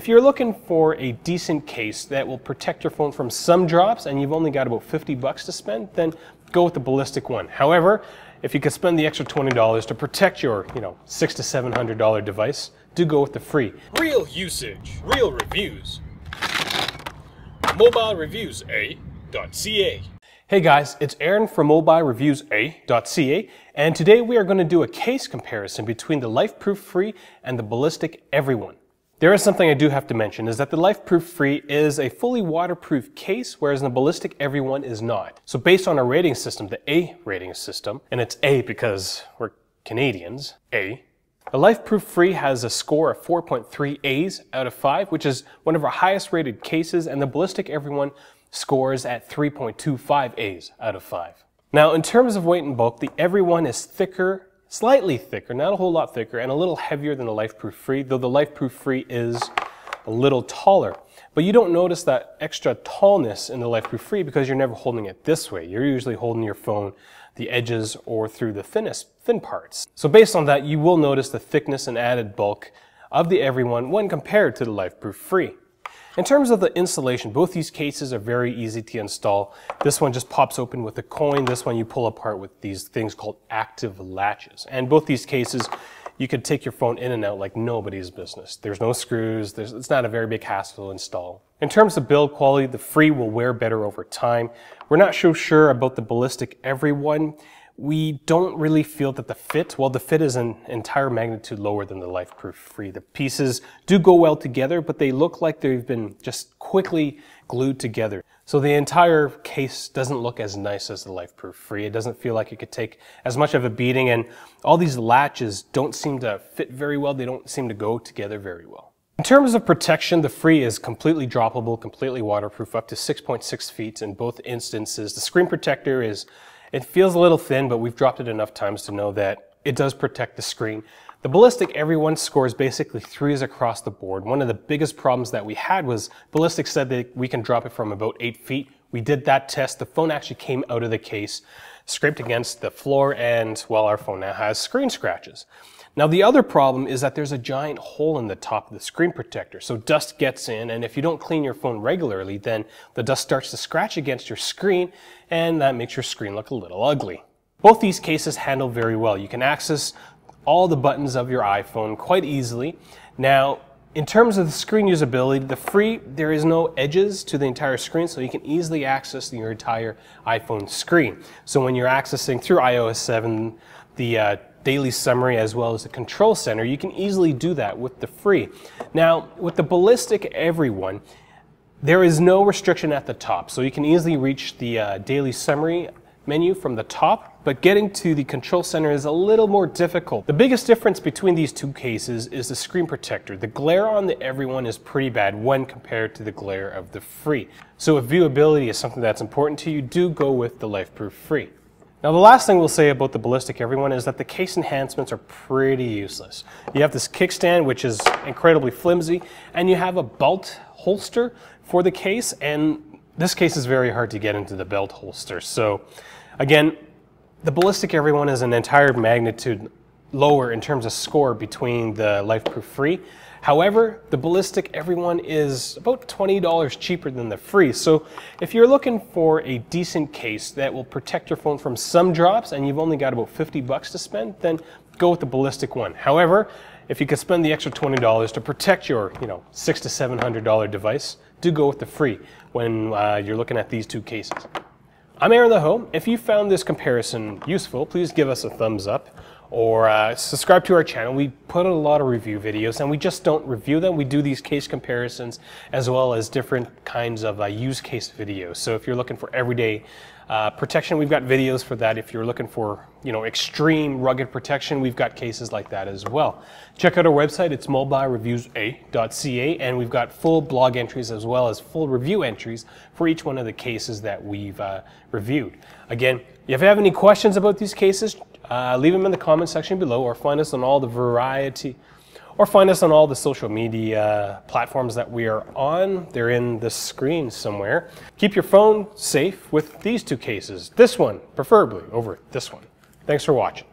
If you're looking for a decent case that will protect your phone from some drops and you've only got about 50 bucks to spend, then go with the ballistic one. However, if you could spend the extra $20 to protect your, you know, six to $700 device, do go with the Fre. Real usage, real reviews. MobileReviews-eh.ca Hey guys, it's Aaron from MobileReviews-eh.ca and today we are going to do a case comparison between the LifeProof Fre and the Ballistic Every1. There is something I do have to mention, is that the LifeProof Fre is a fully waterproof case, whereas the Ballistic Every1 is not. So based on our rating system, the A rating system, and it's A because we're Canadians, A, the LifeProof Fre has a score of 4.3 A's out of 5, which is one of our highest rated cases, and the Ballistic Every1 scores at 3.25 A's out of 5. Now, in terms of weight and bulk, the Every1 is thicker slightly thicker, not a whole lot thicker, and a little heavier than the LifeProof Fre, though the LifeProof Fre is a little taller. But you don't notice that extra tallness in the LifeProof Fre because you're never holding it this way. You're usually holding your phone the edges or through the thinnest thin parts. So based on that, you will notice the thickness and added bulk of the Every1 when compared to the LifeProof Fre. In terms of the installation, both these cases are very easy to install. This one just pops open with a coin. This one you pull apart with these things called active latches. And both these cases, you could take your phone in and out like nobody's business. There's no screws. There's, it's not a very big hassle to install. In terms of build quality, the Fre will wear better over time. We're not so sure about the ballistic every1 we don't really feel that the fit, well, the fit is an entire magnitude lower than the LifeProof Fre. The pieces do go well together, but they look like they've been just quickly glued together. So the entire case doesn't look as nice as the LifeProof Fre. It doesn't feel like it could take as much of a beating, and all these latches don't seem to fit very well. They don't seem to go together very well. In terms of protection, the Fre is completely droppable, completely waterproof, up to 6.6 feet in both instances. The screen protector is it feels a little thin, but we've dropped it enough times to know that it does protect the screen. The Ballistic every1 scores basically threes across the board. One of the biggest problems that we had was Ballistic said that we can drop it from about eight feet. We did that test. The phone actually came out of the case, scraped against the floor, and well, our phone now has screen scratches. Now the other problem is that there's a giant hole in the top of the screen protector. So dust gets in and if you don't clean your phone regularly, then the dust starts to scratch against your screen and that makes your screen look a little ugly. Both these cases handle very well. You can access all the buttons of your iPhone quite easily. Now, in terms of the screen usability, the Fre, there is no edges to the entire screen, so you can easily access your entire iPhone screen. So when you're accessing through iOS 7, the uh, daily summary as well as the control center, you can easily do that with the Fre. Now, with the Ballistic Every1, there is no restriction at the top, so you can easily reach the uh, daily summary menu from the top, but getting to the control center is a little more difficult. The biggest difference between these two cases is the screen protector. The glare on the Every1 is pretty bad when compared to the glare of the Fre. So if viewability is something that's important to you, do go with the LifeProof Fre. Now the last thing we'll say about the Ballistic Every1 is that the case enhancements are pretty useless. You have this kickstand which is incredibly flimsy and you have a belt holster for the case and this case is very hard to get into the belt holster. So again, the Ballistic Every1 is an entire magnitude lower in terms of score between the LifeProof Fre However, the Ballistic Every1 is about $20 cheaper than the Fre. So if you're looking for a decent case that will protect your phone from some drops and you've only got about 50 bucks to spend, then go with the Ballistic one. However, if you could spend the extra $20 to protect your, you know, six to $700 device, do go with the Fre when uh, you're looking at these two cases. I'm Aaron the Home. If you found this comparison useful, please give us a thumbs up or uh, subscribe to our channel. We put a lot of review videos and we just don't review them. We do these case comparisons as well as different kinds of uh, use case videos. So if you're looking for everyday uh, protection, we've got videos for that. If you're looking for you know extreme rugged protection, we've got cases like that as well. Check out our website. It's mobilereviews-eh.ca and we've got full blog entries as well as full review entries for each one of the cases that we've uh, reviewed. Again, if you have any questions about these cases, uh, leave them in the comment section below or find us on all the variety or find us on all the social media platforms that we are on. They're in the screen somewhere. Keep your phone safe with these two cases. This one, preferably, over this one. Thanks for watching.